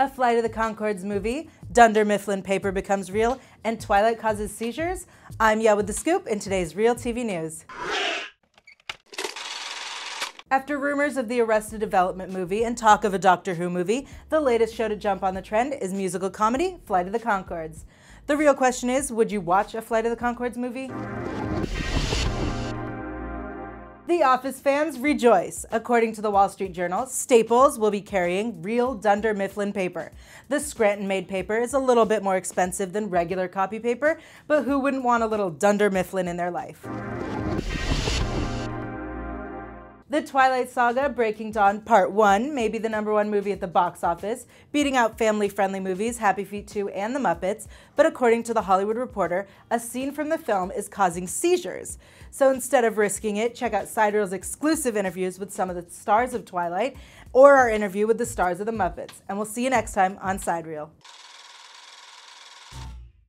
A Flight of the Conchords movie, Dunder Mifflin paper becomes real, and Twilight causes seizures? I'm Yael with the Scoop in today's ReelTV News. After rumors of the Arrested Development movie and talk of a Doctor Who movie, the latest show to jump on the trend is musical comedy Flight of the Conchords. The real question is would you watch a Flight of the Conchords movie? The Office fans rejoice. According to the Wall Street Journal, Staples will be carrying real Dunder Mifflin paper. The Scranton made paper is a little bit more expensive than regular copy paper, but who wouldn't want a little Dunder Mifflin in their life? The Twilight Saga Breaking Dawn Part 1 may be the number one movie at the box office, beating out family friendly movies Happy Feet 2 and The Muppets. But according to The Hollywood Reporter, a scene from the film is causing seizures. So instead of risking it, check out Sidereel's exclusive interviews with some of the stars of Twilight or our interview with the stars of The Muppets. And we'll see you next time on Sidereel.